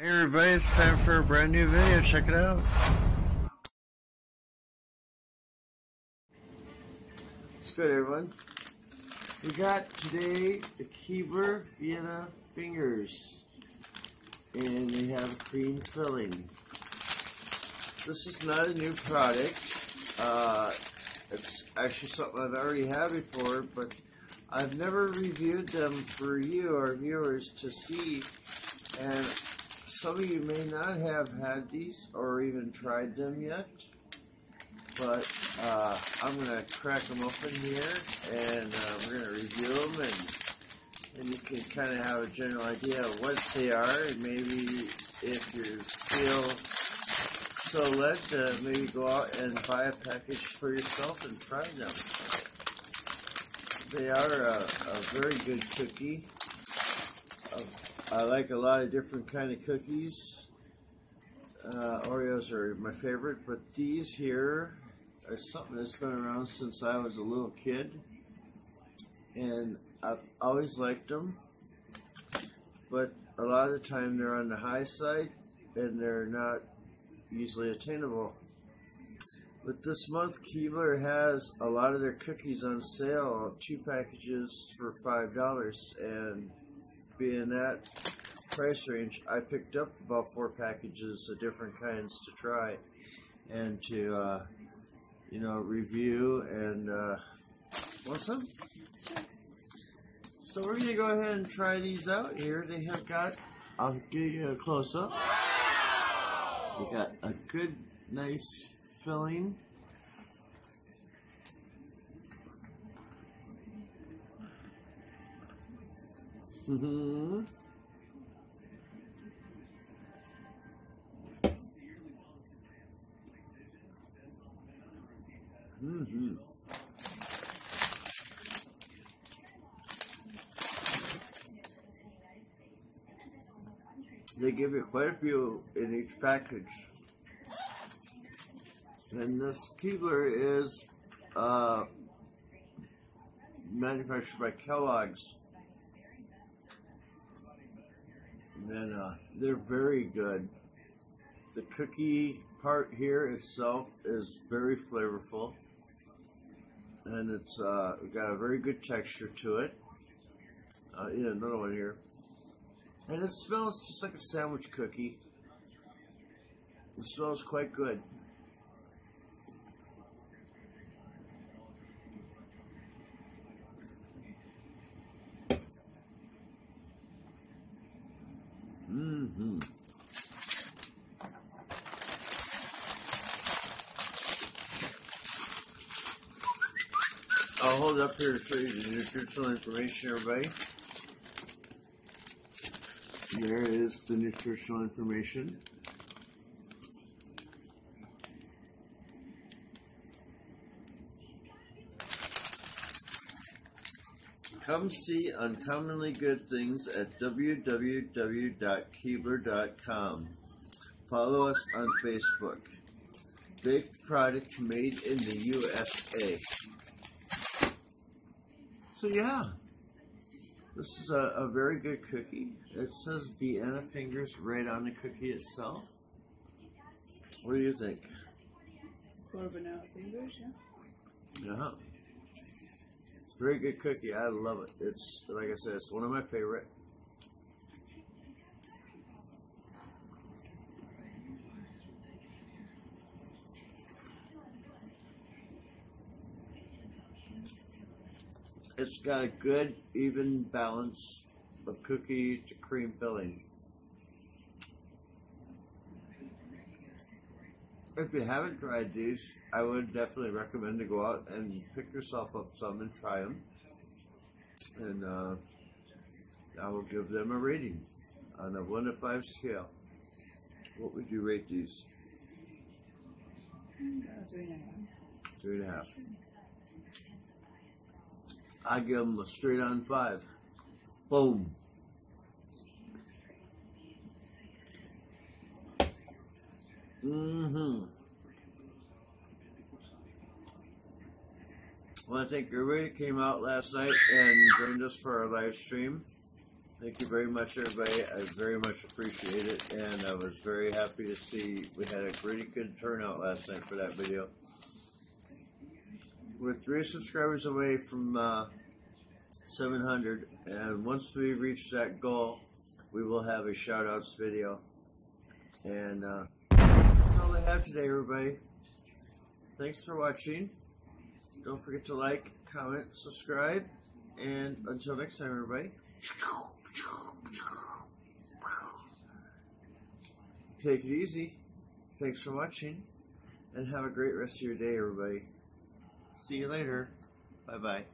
Hey everybody, it's time for a brand new video. Check it out. What's good, everyone? We got today the Keebler Vienna Fingers, and they have a cream filling. This is not a new product. Uh, it's actually something I've already had before, but I've never reviewed them for you, our viewers, to see. And some of you may not have had these or even tried them yet, but uh, I'm going to crack them open here and uh, we're going to review them and, and you can kind of have a general idea of what they are and maybe if you feel so led to maybe go out and buy a package for yourself and try them. They are a, a very good cookie. I like a lot of different kind of cookies. Uh, Oreos are my favorite, but these here are something that's been around since I was a little kid, and I've always liked them. But a lot of the time they're on the high side, and they're not easily attainable. But this month, Keebler has a lot of their cookies on sale, two packages for five dollars, and being that price range, I picked up about four packages of different kinds to try and to, uh, you know, review and, uh, want some? So we're going to go ahead and try these out here. They have got, I'll give you a close up. They got a good, nice filling. Mm-hmm. Mm-hmm. They give you quite a few in each package. And this Keebler is uh, manufactured by Kellogg's. And uh, they're very good. The cookie part here itself is very flavorful, and it's uh, got a very good texture to it. Uh, yeah, another one here, and it smells just like a sandwich cookie. It smells quite good. Mm-hmm. I'll hold up here to show you the nutritional information, everybody. There is the nutritional information. Come see uncommonly good things at www.keebler.com. Follow us on Facebook. Baked product made in the USA. So yeah, this is a, a very good cookie. It says Vienna Fingers right on the cookie itself. What do you think? For banana fingers, yeah. Yeah. Very good cookie. I love it. It's, like I said, it's one of my favorite. It's got a good, even balance of cookie to cream filling. If you haven't tried these, I would definitely recommend to go out and pick yourself up some and try them. And uh, I will give them a rating on a 1 to 5 scale. What would you rate these? Three and a half. Three and a half. I give them a straight on 5. Boom. Mm-hmm. Well, I think everybody came out last night and joined us for our live stream. Thank you very much, everybody. I very much appreciate it, and I was very happy to see we had a pretty good turnout last night for that video. We're three subscribers away from uh, 700, and once we reach that goal, we will have a shout outs video. And uh, all I have today, everybody. Thanks for watching. Don't forget to like, comment, subscribe, and until next time, everybody. Take it easy. Thanks for watching, and have a great rest of your day, everybody. See you later. Bye bye.